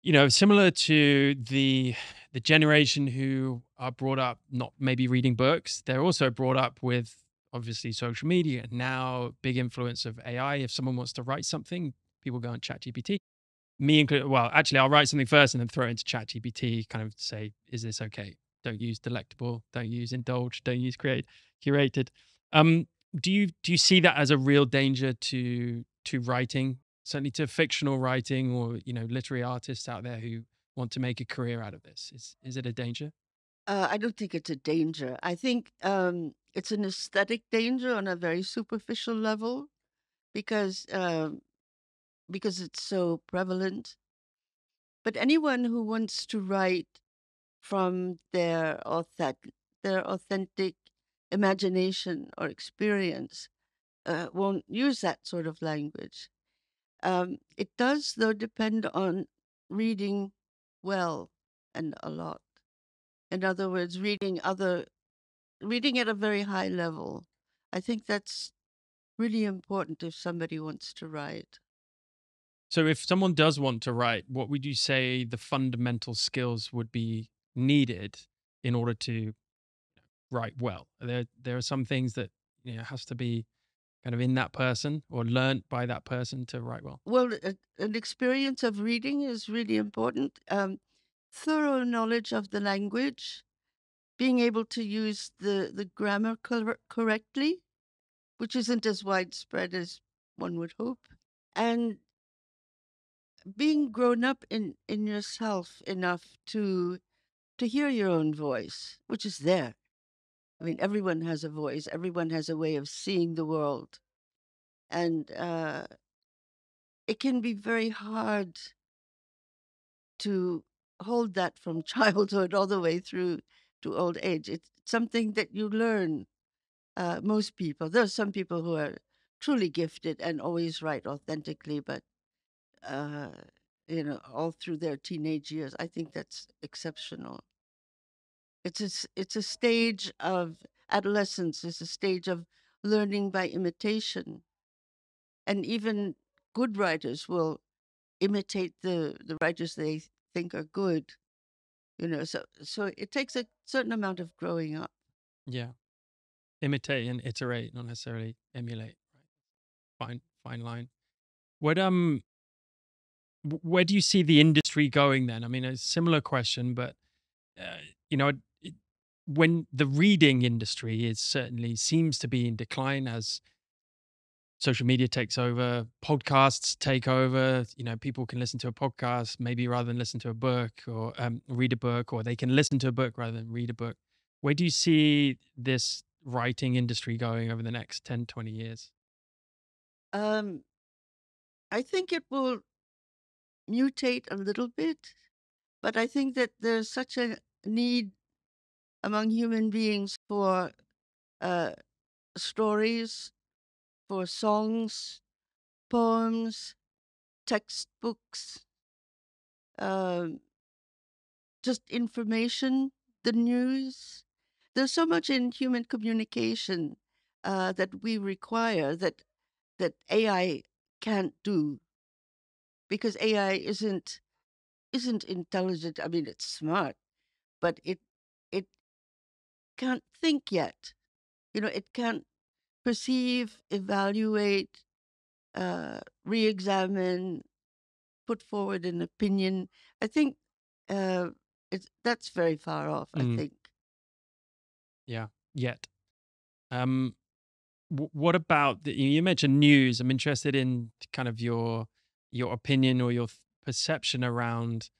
you know, similar to the the generation who are brought up not maybe reading books, they're also brought up with obviously social media. Now, big influence of AI. If someone wants to write something, people go on ChatGPT me included. Well, actually, I'll write something first and then throw it into ChatGPT. Kind of say, is this okay? Don't use delectable. Don't use indulge. Don't use create curated. Um, do you do you see that as a real danger to to writing? Certainly to fictional writing or you know literary artists out there who want to make a career out of this. Is is it a danger? Uh, I don't think it's a danger. I think um, it's an aesthetic danger on a very superficial level because um, because it's so prevalent. But anyone who wants to write from their authentic, their authentic imagination or experience uh, won't use that sort of language. Um, it does, though, depend on reading well and a lot. In other words, reading other, reading at a very high level. I think that's really important if somebody wants to write. So, if someone does want to write, what would you say the fundamental skills would be needed in order to write well? There, there are some things that you know has to be kind of in that person or learnt by that person to write well. Well, a, an experience of reading is really important. Um, thorough knowledge of the language, being able to use the, the grammar cor- correctly, which isn't as widespread as one would hope, and being grown up in, in yourself enough to to hear your own voice, which is there. I mean, everyone has a voice. Everyone has a way of seeing the world. and uh, it can be very hard to hold that from childhood all the way through to old age. It's something that you learn. Uh, most people, there are some people who are truly gifted and always write authentically, but uh, you know, all through their teenage years, I think that's exceptional. It's a, it's a stage of adolescence. It's a stage of learning by imitation, and even good writers will imitate the the writers they think are good. You know, so so it takes a certain amount of growing up. Yeah. Imitate and iterate, not necessarily emulate. Right. Fine, fine line. What um where do you see the industry going then? I mean, a similar question, but uh, you know, when the reading industry is certainly seems to be in decline as social media takes over, podcasts take over. You know, people can listen to a podcast maybe rather than listen to a book or um, read a book, or they can listen to a book rather than read a book. Where do you see this writing industry going over the next 10, 20 years? Um, I think it will mutate a little bit, but I think that there's such a need among human beings for uh, stories, for songs, poems, textbooks, um, just information, the news. There's so much in human communication uh, that we require that that AI can't do because AI isn't isn't intelligent. I mean, it's smart, but it can't think yet. You know, it can't perceive, evaluate, uh, re-examine, put forward an opinion. I think uh, it's that's very far off. I Mm, think. yeah, yet. Um, wh- what about the, you mentioned news? I'm interested in kind of your your opinion or your perception around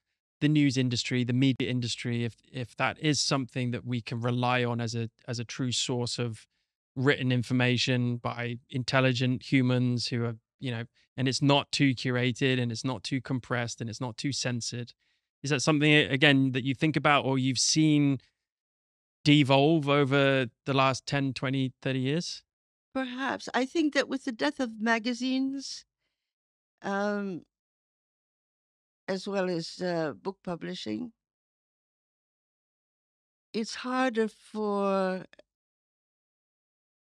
the news industry, the media industry. If if that is something that we can rely on as a as a true source of written information by intelligent humans who are you know, and it's not too curated and it's not too compressed and it's not too censored. Is that something again that you think about or you've seen devolve over the last 10, 20, 30 years? Perhaps I think that with the death of magazines, um, as well as uh, book publishing, it's harder for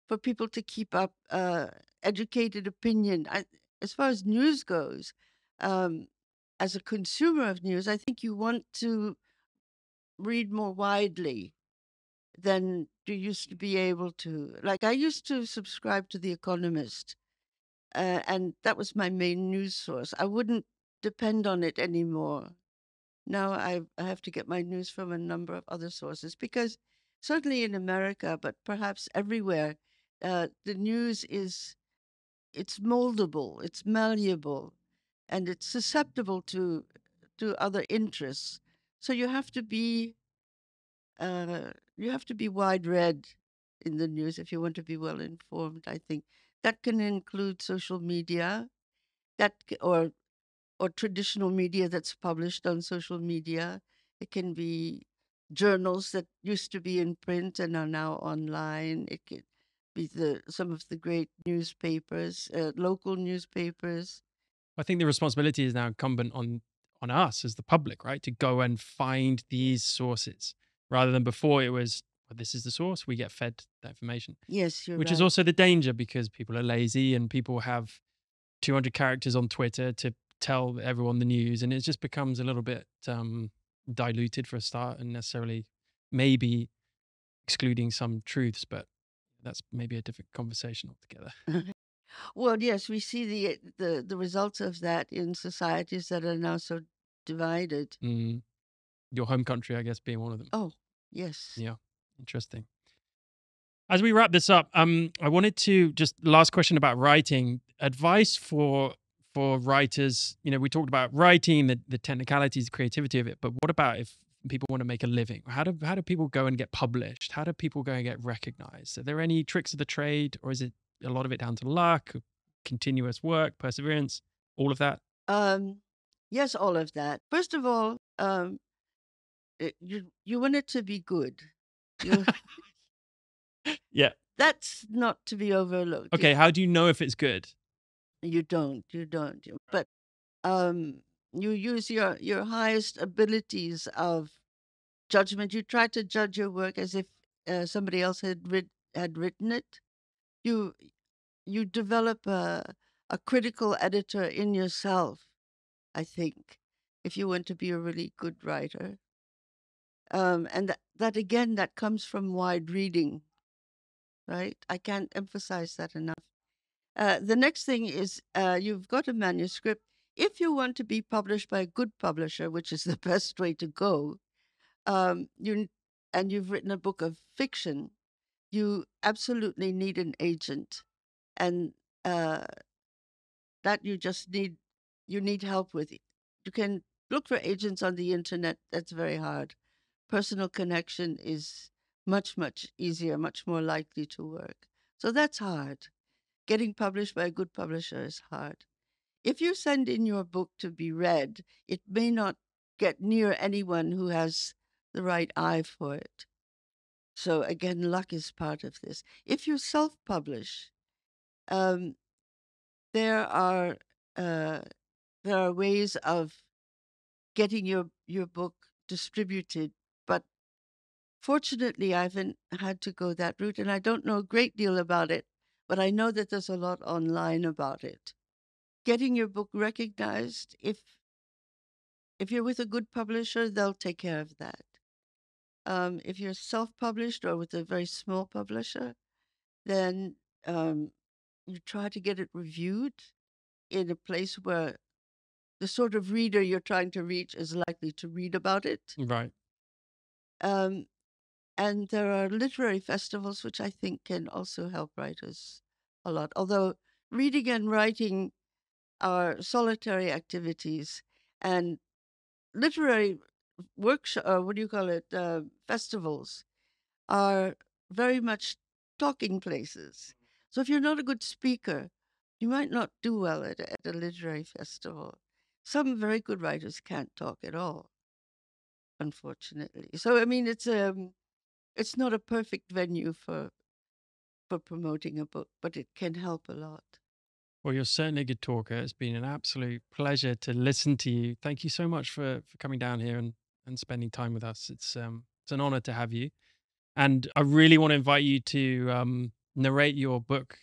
for people to keep up uh, educated opinion. I, as far as news goes, um, as a consumer of news, I think you want to read more widely than you used to be able to. Like I used to subscribe to The Economist, uh, and that was my main news source. I wouldn't depend on it anymore. Now I, I have to get my news from a number of other sources because certainly in America, but perhaps everywhere, uh, the news is it's moldable, it's malleable, and it's susceptible to to other interests. So you have to be uh, you have to be wide read in the news if you want to be well informed. I think that can include social media, that or or traditional media that's published on social media. It can be journals that used to be in print and are now online. It could be the some of the great newspapers, uh, local newspapers. I think the responsibility is now incumbent on on us as the public, right, to go and find these sources rather than before it was well, this is the source we get fed that information, Yes, you're which is also the danger because people are lazy and people have 200 characters on Twitter to tell everyone the news, and it just becomes a little bit um, diluted for a start and necessarily maybe excluding some truths, but that's maybe a different conversation altogether. Well, yes, we see the the the results of that in societies that are now so divided. Mm, your home country, I guess, being one of them. Oh, yes. Yeah, interesting. As we wrap this up, um, I wanted to just last question about writing advice for for writers. You know, we talked about writing, the the technicalities, the creativity of it, but what about if people want to make a living? How do how do people go and get published? How do people go and get recognized? Are there any tricks of the trade, or is it a lot of it down to luck? continuous work, perseverance, all of that? Um, yes, all of that. First of all, um, it, you you want it to be good. You, Yeah. that's not to be overlooked. Okay. How do you know if it's good? You don't. You don't. you- But um, you use your your highest abilities of judgment. You try to judge your work as if uh, somebody else had writ- had written it. You you develop a a critical editor in yourself. I think if you want to be a really good writer, um, and that, that again that comes from wide reading, right? I can't emphasize that enough. Uh, the next thing is uh, you've got a manuscript. If you want to be published by a good publisher, which is the best way to go, um, you and you've written a book of fiction, you absolutely need an agent, and uh, that you just need you need help with. You can look for agents on the internet. That's very hard. Personal connection is much much easier, much more likely to work. So that's hard getting published by a good publisher is hard. If you send in your book to be read, it may not get near anyone who has the right eye for it. So again, luck is part of this. If you self-publish, um, there are uh, there are ways of getting your your book distributed, but fortunately, I haven't had to go that route, and I don't know a great deal about it but I know that there's a lot online about it. Getting your book recognized, if if you're with a good publisher, they'll take care of that. Um, if you're self-published or with a very small publisher, then um, you try to get it reviewed in a place where the sort of reader you're trying to reach is likely to read about it. Right. Um, and there are literary festivals which I think can also help writers a lot. Although reading and writing are solitary activities, and literary workshop, uh, what do you call it, uh, festivals, are very much talking places. So if you're not a good speaker, you might not do well at, a- at a literary festival. Some very good writers can't talk at all, unfortunately. So I mean, it's um, it's not a perfect venue for for promoting a book, but it can help a lot. Well, you're certainly a good talker. It's been an absolute pleasure to listen to you. Thank you so much for for coming down here and and spending time with us. It's um it's an honor to have you, and I really want to invite you to um narrate your book,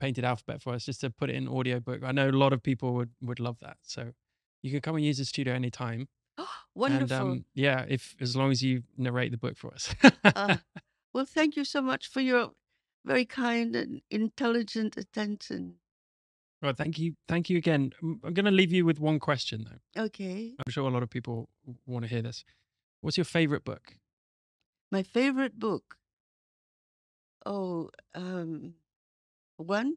Painted Alphabet, for us, just to put it in audiobook. I know a lot of people would would love that. So you can come and use the studio anytime. Wonderful. And um, yeah, if as long as you narrate the book for us. Uh, well, thank you so much for your very kind and intelligent attention. well, thank you, thank you again. I'm, I'm going to leave you with one question though. Okay. I'm sure a lot of people want to hear this. What's your favorite book? My favorite book. Oh, um, one.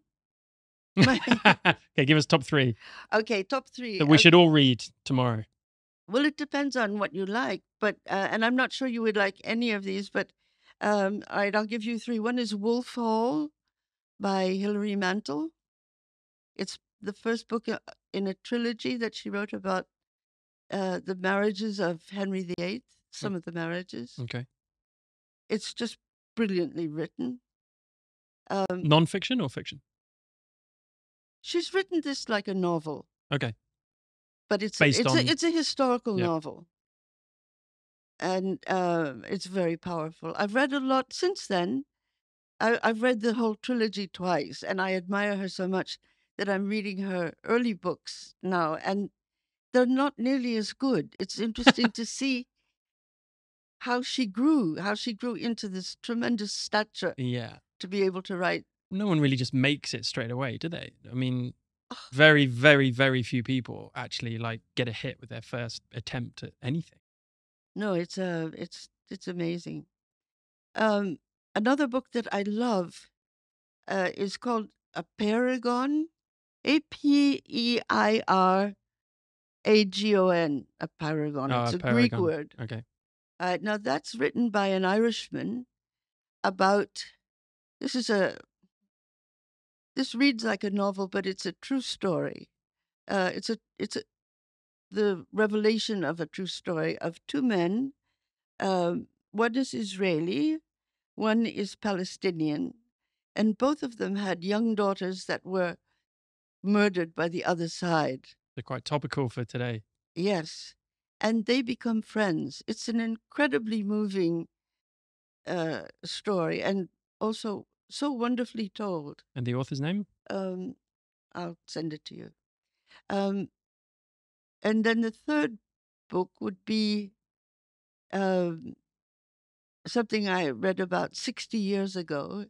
My- okay, give us top three Okay, top three. that we Okay. should all read tomorrow. Well, it depends on what you like, but uh, and I'm not sure you would like any of these, but um, all right, I'll give you three. One is Wolf Hall by Hilary Mantel. It's the first book uh, in a trilogy that she wrote about uh, the marriages of Henry VIII. Some of the marriages. Okay. It's just brilliantly written. Um, Non-fiction or fiction? she's written this like a novel, Okay. But it's a, it's on- a, it's a historical Yeah. novel, and uh, it's very powerful. I've read a lot since then. I, I've read the whole trilogy twice, and I admire her so much that I'm reading her early books now, and they're not nearly as good. It's interesting to see how she grew, how she grew into this tremendous stature Yeah. to be able to write. No one really just makes it straight away, do they? I mean. very, very, very few people actually like get a hit with their first attempt at anything. No, it's uh, it's it's amazing. Um, another book that I love uh, is called A Paragon, A P E I R A G O N, a paragon. Oh, it's a a Greek word. Okay. Uh, now that's written by an Irishman about. This is a this reads like a novel, but it's a true story. Uh, it's a it's a the revelation of a true story of two men. Um, one is Israeli, one is Palestinian, and both of them had young daughters that were murdered by the other side. They're quite topical for today. Yes, and they become friends. It's an incredibly moving uh, story, and also so wonderfully told. And the author's name? Um, I'll send it to you. Um, and then the third book would be um, something I read about 60 years ago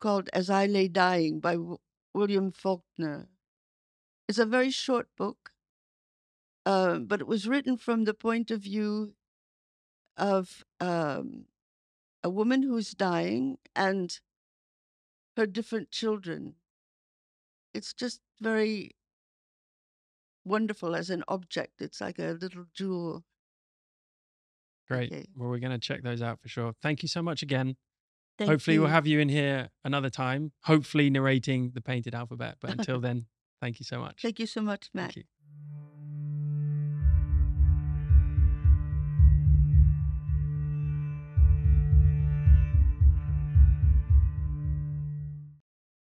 called As I Lay Dying by w- William Faulkner. It's a very short book, uh, but it was written from the point of view of um, a woman who's dying and her different children. It's just very wonderful as an object. It's like a little jewel. Great. Okay. Well, we're going to check those out for sure. Thank you so much again. Thank Hopefully, we'll have you in here another time, hopefully narrating the painted alphabet. But until then, thank you so much. Thank you so much, Matt. Thank you.